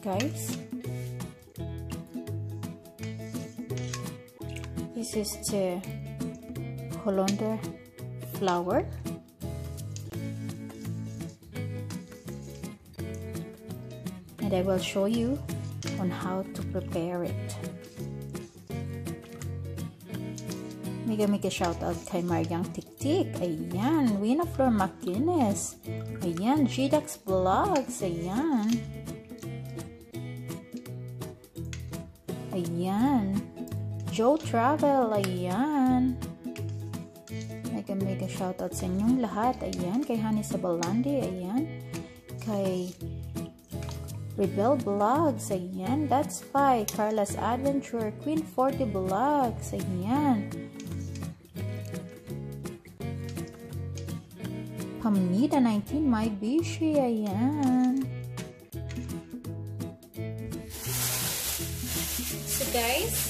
guys this is the Holunder flower and I will show you on how to prepare it Mega mega shoutout kay Mariang Tiktik. Ayan. Winaflor McGuinness. Ayan. Gdax Vlogs. Ayan. Joe Travel. Ayan. Mega mega shoutout sa inyong lahat. Ayan. Kay Honey Sabalandi. Ayan. Kay Rebel Vlogs. Ayan. That's Spy. Carla's Adventure. Queen 40 Vlogs. Ayan. Pamnida 19, my bishi, ayan. So guys,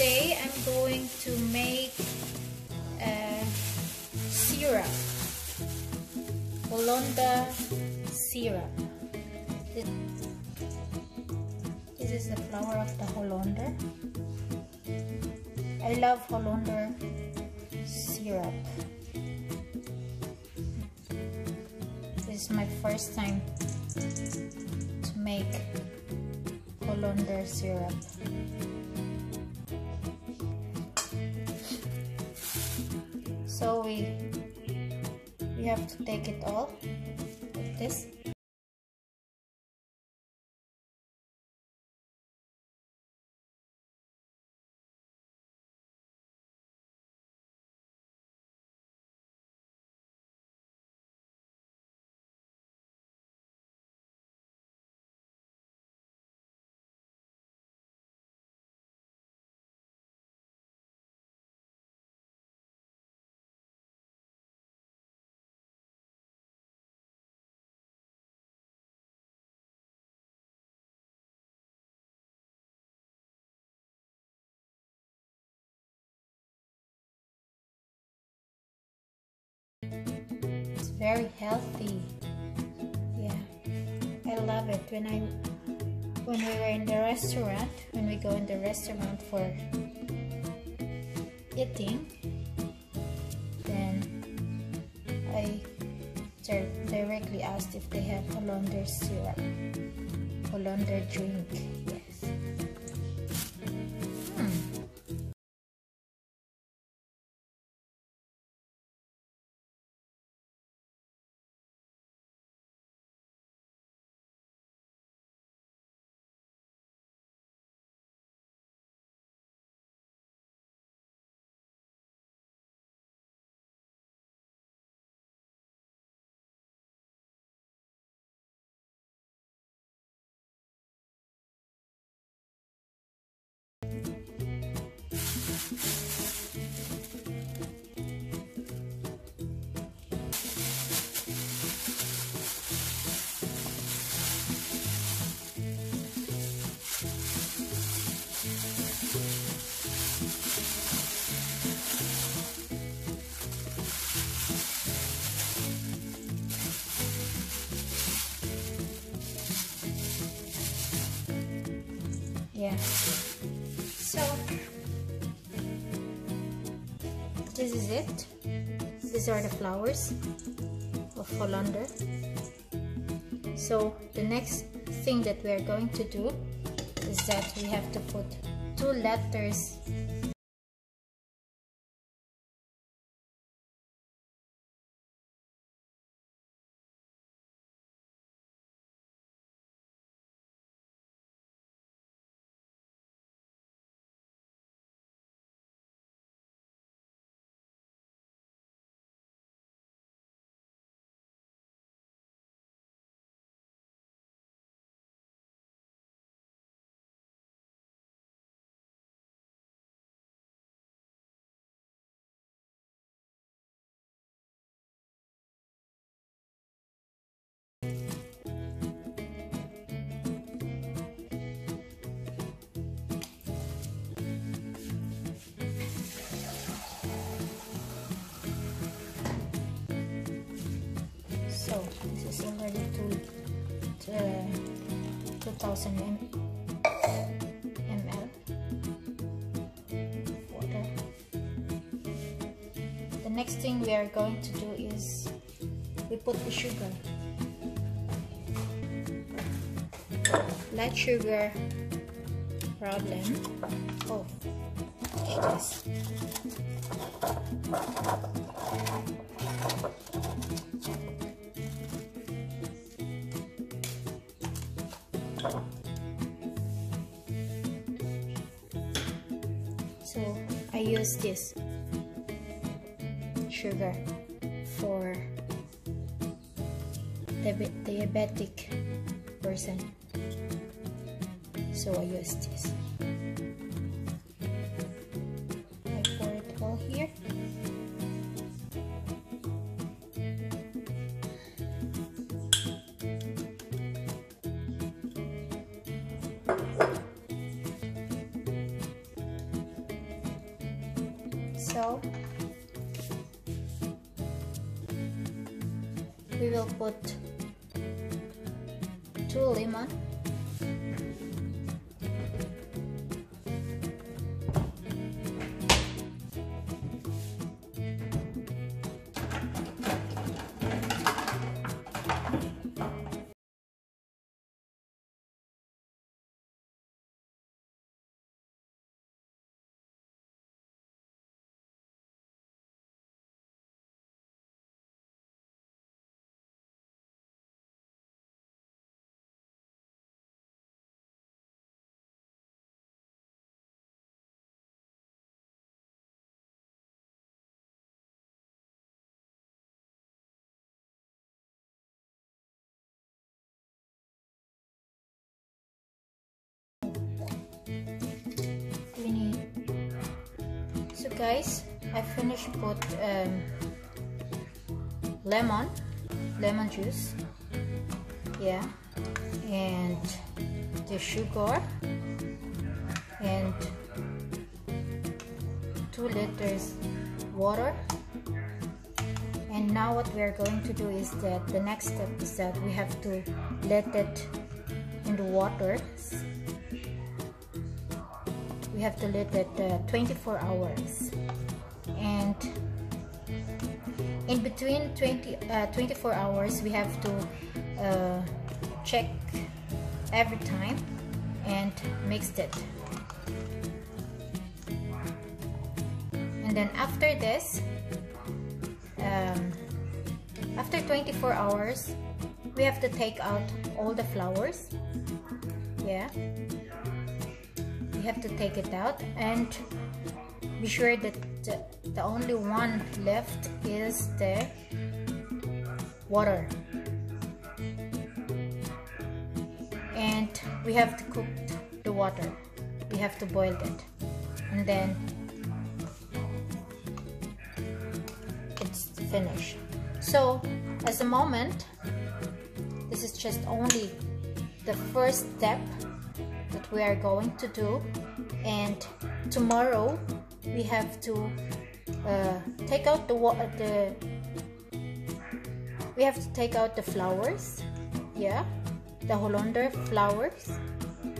today I'm going to make a syrup. Holunder syrup. This is the flower of the Holunder. I love Holunder syrup. This is my first time to make Holunder syrup. So we we have to take it all like this. Very healthy. Yeah, I love it. When I when we were in the restaurant, when we go in the restaurant for eating, then I directly asked if they have Holunder syrup, Holunder drink. Yeah this is it. These are the flowers of Holunder. So the next thing that we are going to do is that we have to put two letters already too uh, 1000 ml water. The next thing we are going to do is we put the sugar. Light sugar problem. Oh. So I use this sugar for diabetic person. So I use this. So we will put guys I finished put um, lemon lemon juice yeah and the sugar and two liters water. And now what we are going to do is that the next step is that we have to let it in the water we have to let it uh, 24 hours. And in between 20 uh, 24 hours we have to uh, check every time and mix it. And then after this um, after 24 hours we have to take out all the flowers. Yeah we have to take it out and be sure that the, the only one left is the water. And we have to cook the water. We have to boil it. And then it's finished. So as a moment this is just only the first step that we are going to do. And tomorrow we have to uh, take out the water the we have to take out the flowers. Yeah the Holunder flowers.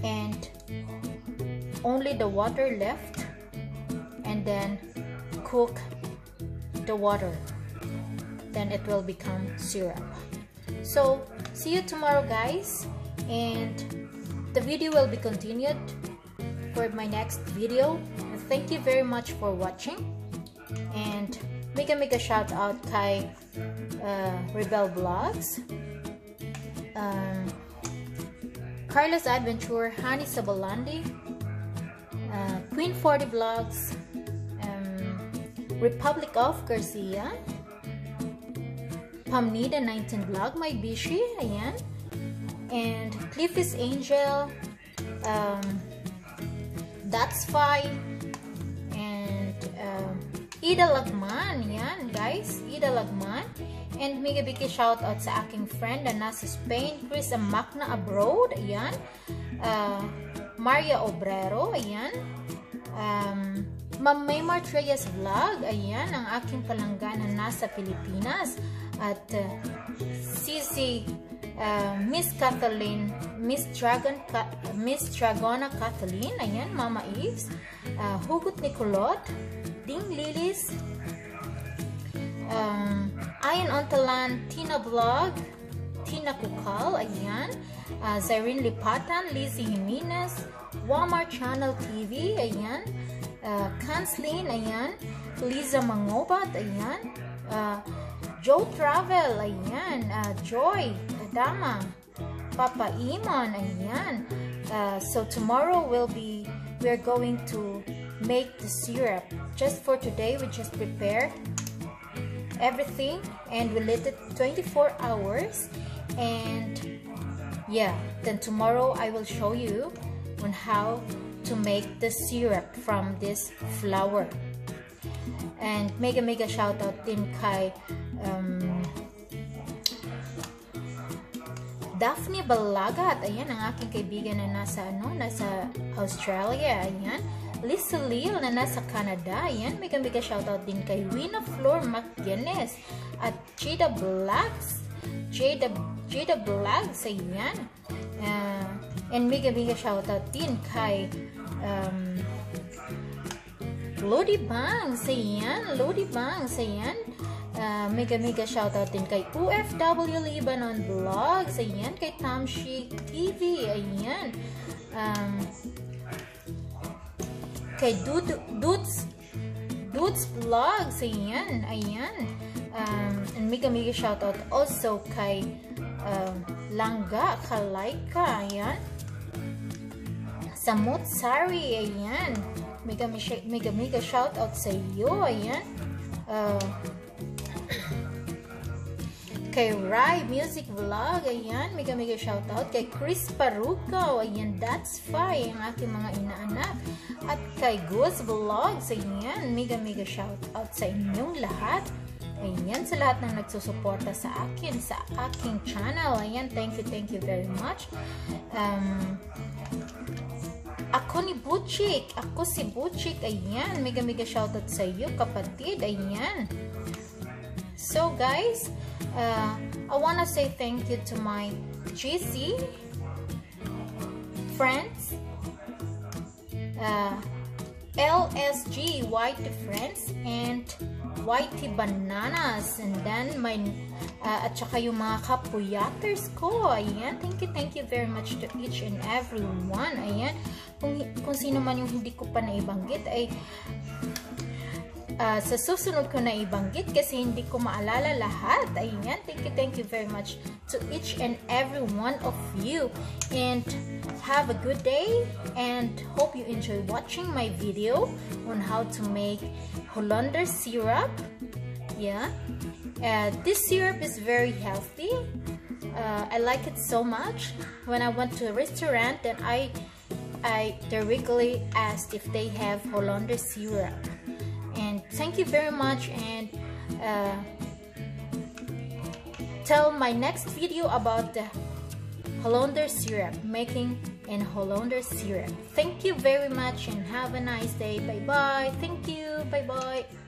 And only the water left. And then cook the water. Then it will become syrup. So see you tomorrow guys. And the video will be continued for my next video. Thank you very much for watching. And make a make a shout out kay uh, Rebel Vlogs um, Carlos Adventure Hani Sabalandi uh, Queen 40 Vlogs um, Republic of Garcia Pamnida 19 Vlog My Bishi ayan and Cliffy's Angel. Um, that's fine. And um, Ida Lagman. Yan guys. Ida Lagman. And mega big shout out sa aking friend na nasa Spain Chris Makna abroad. Ayan. Uh, Maria Obrero. Ayan. Um, Ma'am Maymar Treyas Vlog. Ayan ang aking palanggan na nasa Pilipinas. At uh, Sisi uh, Miss Kathleen, Miss Dragon, Miss Dragona Kathleen, ayan, Mama Eves, uh, Hugot Nicolot, Ding Lilis, um, Ayan Ontalan, Tina Vlog, Tina Kukal, ayan, uh, Zyrene Lipatan, Lizzie Jimenez, Walmart Channel TV, ayan, uh, Kanslin, ayan, Liza Mangobat, ayan, uh, Joe Travel, ayan, uh, Joy, Dama, Papa Iman, ayan. Uh, so tomorrow will be, we're going to make the syrup. Just for today, we just prepare everything and we let it 24 hours and yeah then tomorrow I will show you on how to make the syrup from this flour and mega mega shout out din kay um, Daphne Balagat, ayan ang aking kaibigan na nasa ano, nasa Australia, ayan. Lisa Lil na nasa Canada, ayan. Mega mega shoutout din kay Wina Flor McGuinness at Jada Blacks, Jada, Jada Blacks, ayan. Uh, and mega mega shoutout din kay um, Lodi Bangs, ayan. Lodi Bangs, ayan. Uh, mega mega shoutout din kay UFW Lebanon Vlogs, ayan, kay Tamshi TV, ayan. Um, kay Dude, Dudes, Dudes Vlogs, ayan, ayan. Um, and mega mega shoutout also kay um, Langga Kalaika, ayan. Samut Sari, ayan. Mega mega mega shoutout sa iyo, ayan. Uh, kay Rai Music Vlog, ayan, mega mega shoutout. Kay Chris Paruco, ayan, that's fine, ang aking mga inaanak, at kay Goose Vlogs, ayan, mega mega shoutout sa inyong lahat, ayan, sa lahat ng nagsusuporta sa akin, sa aking channel, ayan, thank you, thank you very much, um, ako ni Butchik, ako si Butchik, ayan, mega mega shoutout sa iyo, kapatid, ayan, so guys, uh, I want to say thank you to my GC friends, uh, LSG White Friends, and Whitey Bananas, and then my uh, at saka yung mga kapuyaters ko. Ayan, thank you, thank you very much to each and every. Ayan, kung, kung sino man yung hindi ko pa naibanggit, ay uh, sa susunod ko na ibanggit kasi hindi ko maalala lahat. Ayan, thank you, thank you very much to each and every one of you. And have a good day and hope you enjoy watching my video on how to make Hollander syrup. Yeah, uh, this syrup is very healthy. Uh, I like it so much. When I went to a restaurant, then I I directly asked if they have Hollander syrup thank you very much and uh, tell my next video about the Holunder syrup making and Holunder syrup. Thank you very much and have a nice day. Bye bye thank you. Bye bye